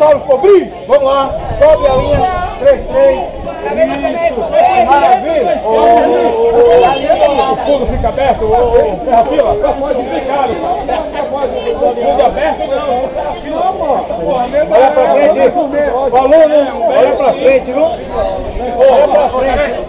Dinossauro Cobri, vamos lá. Cobre a linha, 3, 3. Isso, maravilha. O fundo fica aberto, ô Serra Fila, tá pode ficar, fundo aberto não. Olha pra frente, o aluno, olha pra frente, viu? Olha pra frente.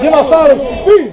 Dinossauro, sim.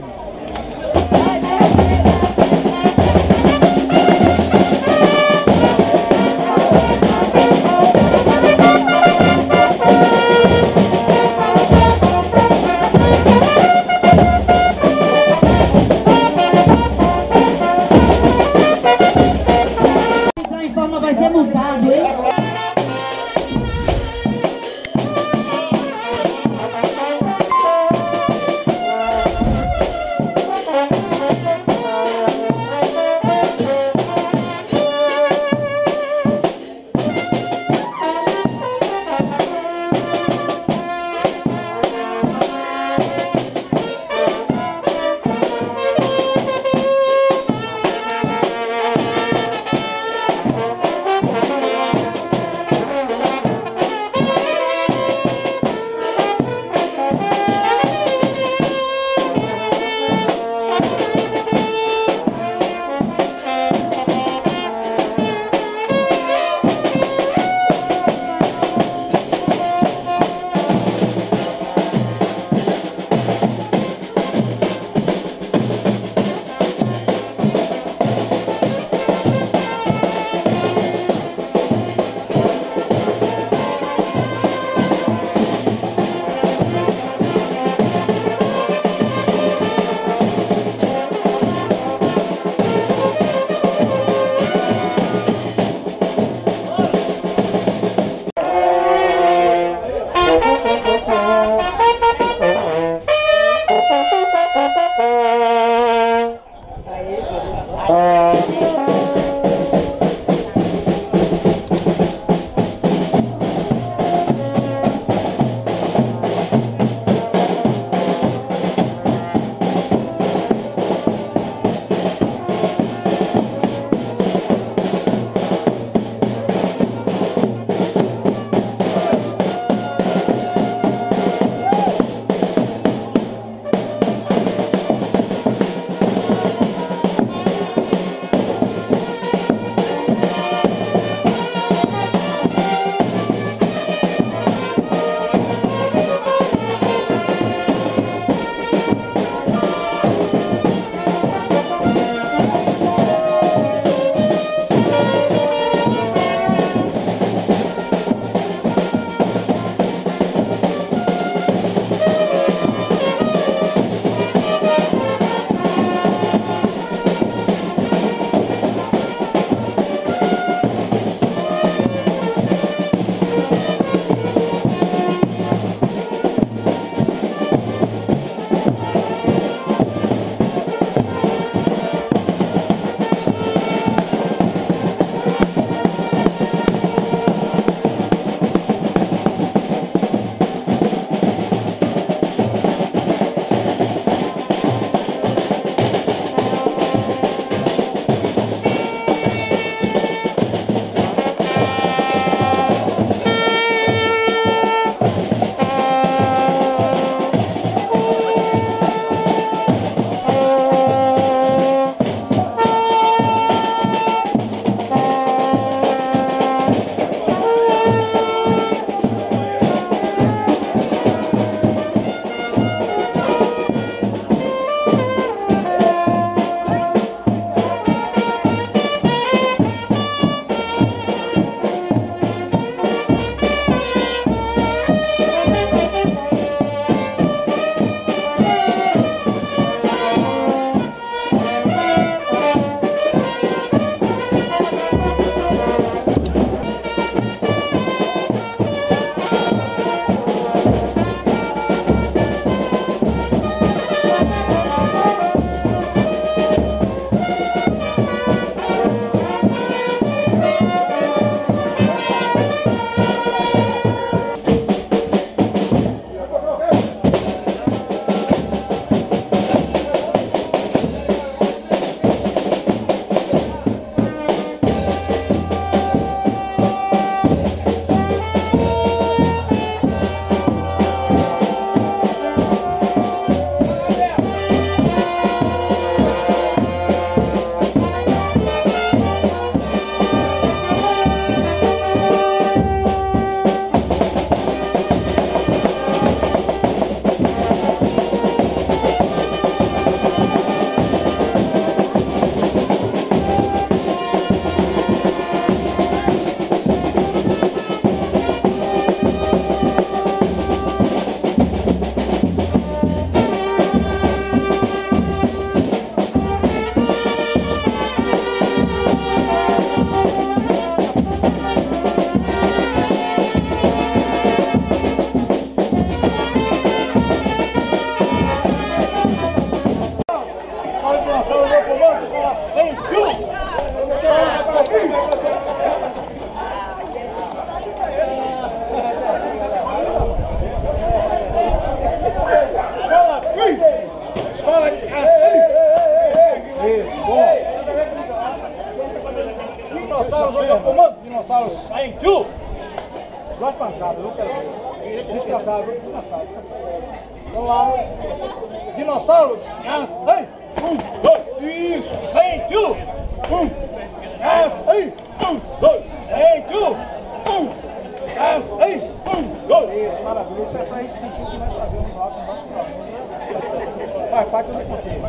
Nós fazemos lá com o nosso trabalho. Faz parte do contexto.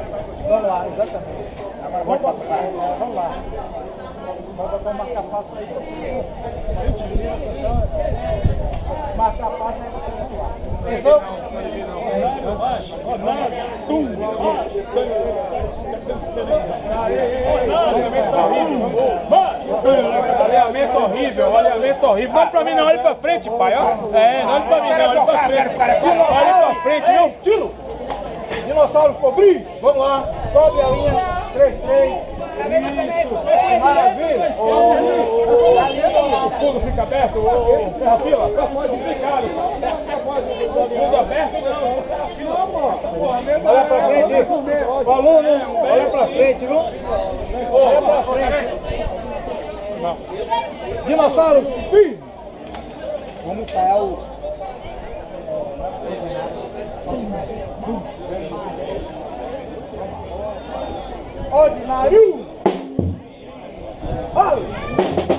Vamos lá, exatamente. Agora vamos pra trás. Vamos lá. Vamos botar uma capaça aí você. Marcar passo aí você vamos lá. Pensou? Alinhamento horrível, alinhamento horrível. Não olha pra mim não, olha pra frente, pai, ó. É, não olha pra mim não, olha pra frente. Olha pra frente, viu? Tiro! Dinossauro cobri! Vamos lá! Cobre a linha. 3, 3. Isso! Maravilha! O fundo fica aberto, ô Serra Fila, tá fora de picado. Fundo aberto, não. Olha pra frente, o aluno, olha pra frente, viu? Olha pra frente. Dinossauro, sim! Vamos ensaiar o. Ordinário! Vale!